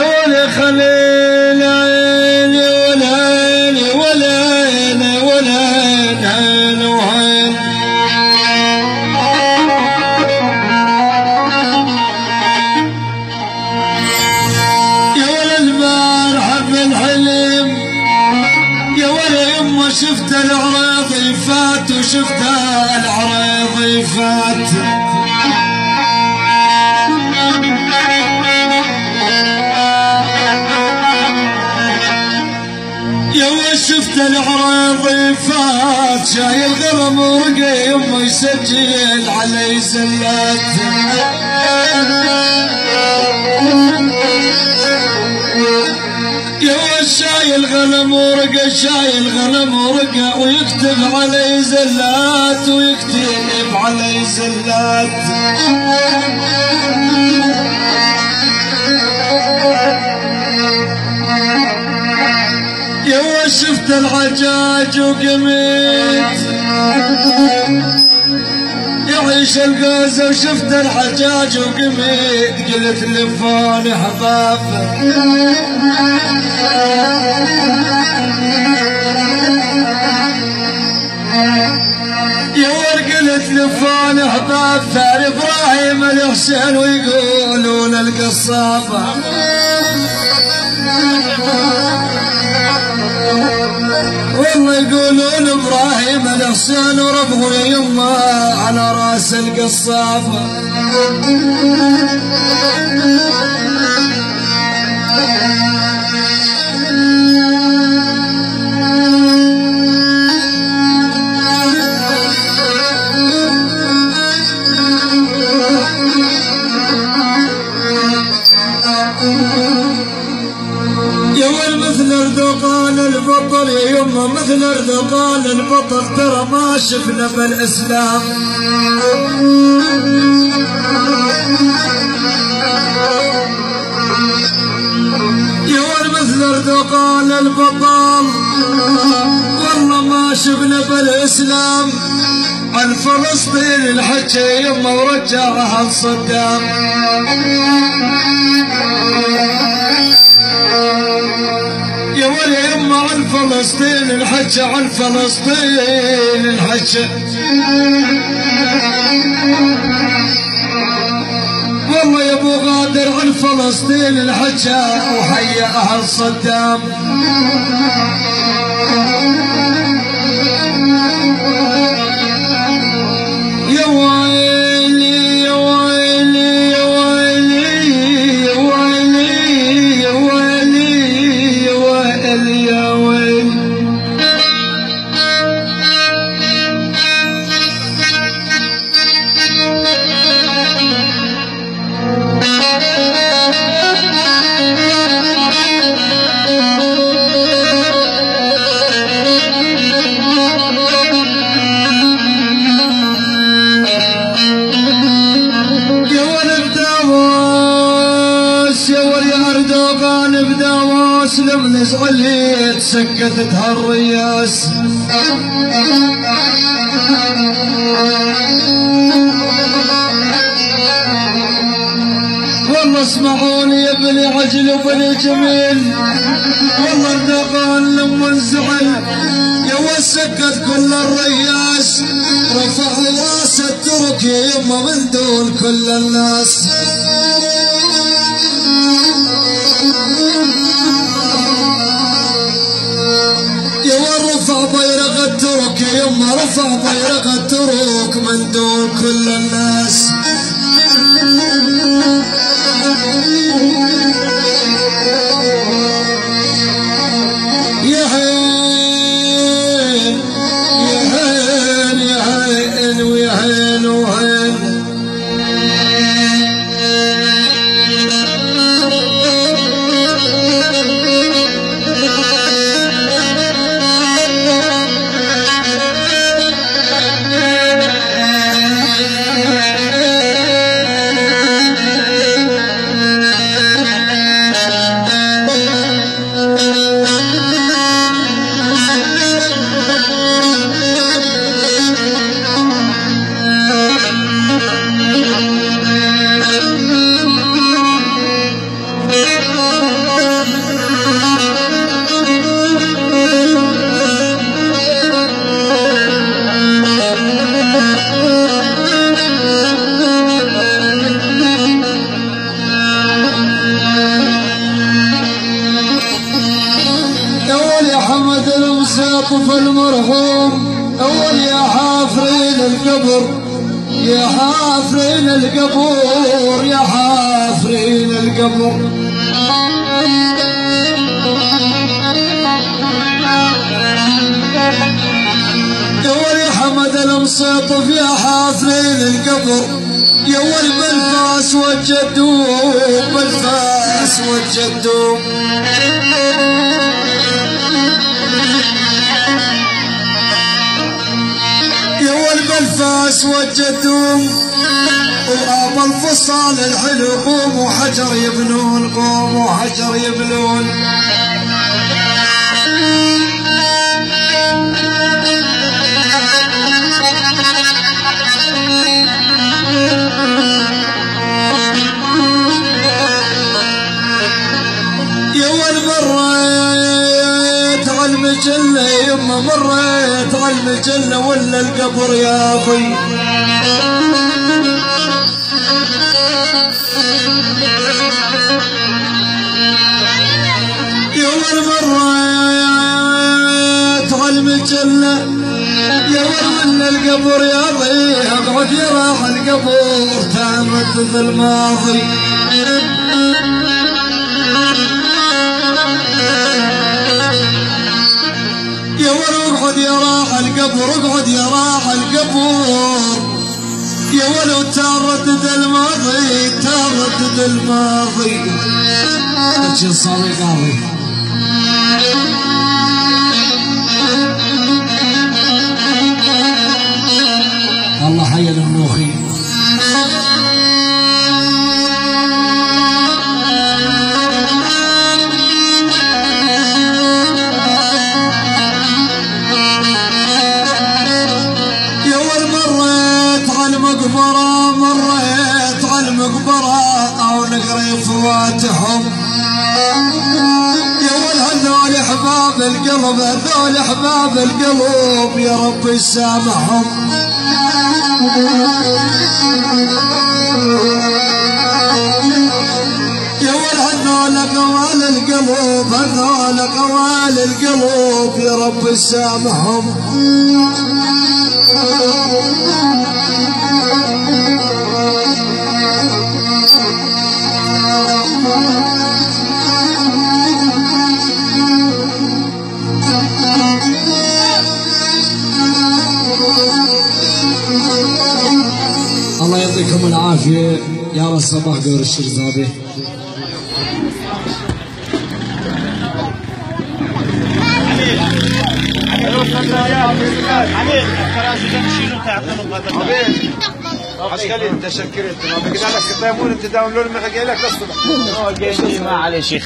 ولا خليل عيني ولا عيني ولا عين وعين يا ولا البارحة في الحلم يا ولا يما شفت العريض يفات وشفت العريض يفات. فات شايل غرم ورقي يما يسجل علي زلات وين شايل غنم ورقة شايل غنم ورقة ويكتب علي زلات ويكتب علي زلات. شفت العجاج وقمت يعيش الغازة وشفت الحجاج وقمت قلت لفاني حبابه يا قلت لفاني حباب. ثار إبراهيم الحسين ويقولون القصابة. يقولون إبراهيم الحسين وربه يمه على رأس القصافة. مثل اردوغان البطل ترى ما شفنا بالإسلام. يا مثل اردوغان البطل والله ما شفنا بالإسلام. عن فلسطين الحكي يمه ورجعها صدام يا ولي يما عن فلسطين الحجة عن فلسطين الحجة والله يا أبو غادر عن فلسطين الحجة وحيا أهل صدام. بداووس لم نزعليت سكتت هالرياس. والله اسمعوني يا بني عجل وبني جميل. والله اردوغان لما انزعل يا وسكت كل الرياس. رفع راس الترك يا يما من دون كل الناس. يا يما رفع بيرق الترك من دون كل الناس. عاطف المرحوم أول يا حافرين القبر يا حافرين القبور يا حافرين القبر. يا حمد المصيطف يا حافرين القبر يا ول بالفاس والجدوب بالفاس والجدوب ول بالفاس والجدوب وابا الفصال الحلو قوموا حجر يبنون قوموا حجر يبنون. يا ول مريت على المجلة يما مريت المجلة ولا القبر يا يا ول مريت على المجلة يا ول ولا القبر يا ابي أقعد يا راح القبر تعمد الماضي يا ولو اقعد يا راح القبر اقعد يا راح القبر. يا ولو تردد الماضي تردد الماضي. أجل صالي قاضي. المقبرة أو نقري فواتهم يا ول هذول أحباب القلب هذول أحباب القلوب يا رب يسامحهم يا ول هذول قوال القلوب هذول قوال القلوب يا رب يسامحهم الكراسي ده تشيله تعطيهم هذا عسكري انت شكرت ما بقدر لك تايمون انت داون لون ما حكي لك أصلا ما عليه شيء